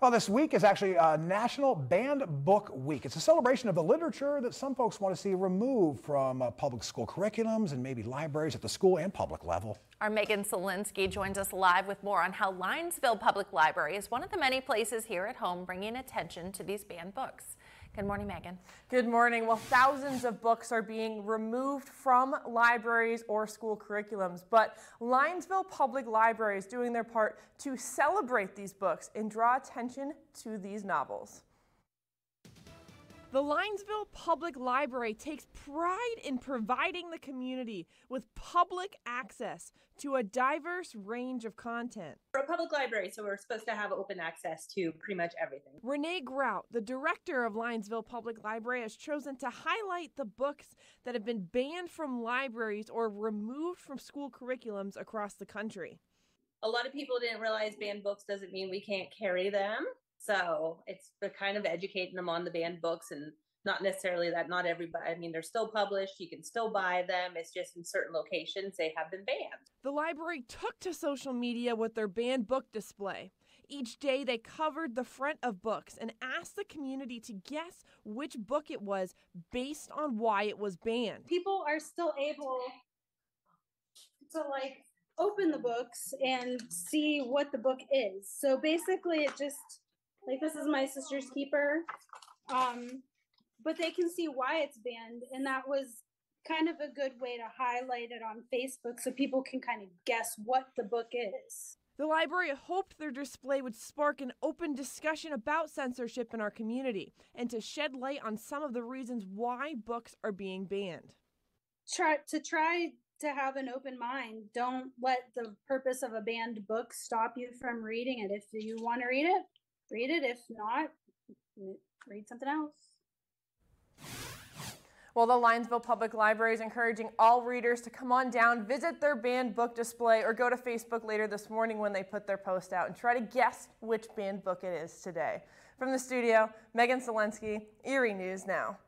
Well, this week is actually a National Banned Book Week. It's a celebration of the literature that some folks want to see removed from uh, public school curriculums and maybe libraries at the school and public level. Our Megan Solinsky joins us live with more on how Linesville Public Library is one of the many places here at home bringing attention to these banned books. Good morning, Megan. Good morning. Well, thousands of books are being removed from libraries or school curriculums, but Linesville Public Library is doing their part to celebrate these books and draw attention to these novels. The Linesville Public Library takes pride in providing the community with public access to a diverse range of content. We're a public library, so we're supposed to have open access to pretty much everything. Renee Grout, the director of Linesville Public Library, has chosen to highlight the books that have been banned from libraries or removed from school curriculums across the country. A lot of people didn't realize banned books doesn't mean we can't carry them. So it's the kind of educating them on the banned books and not necessarily that not everybody i mean they're still published. You can still buy them. It's just in certain locations they have been banned. The library took to social media with their banned book display. Each day they covered the front of books and asked the community to guess which book it was based on why it was banned. People are still able to like open the books and see what the book is so basically it just like this is my sister's keeper. Um, but they can see why it's banned, and that was kind of a good way to highlight it on Facebook so people can kind of guess what the book is. The library hoped their display would spark an open discussion about censorship in our community and to shed light on some of the reasons why books are being banned. Try to try to have an open mind. Don't let the purpose of a banned book stop you from reading it. If you want to read it, read it. If not, read something else. Well, the Linesville Public Library is encouraging all readers to come on down, visit their banned book display, or go to Facebook later this morning when they put their post out and try to guess which banned book it is today. From the studio, Megan Selensky, Erie News Now.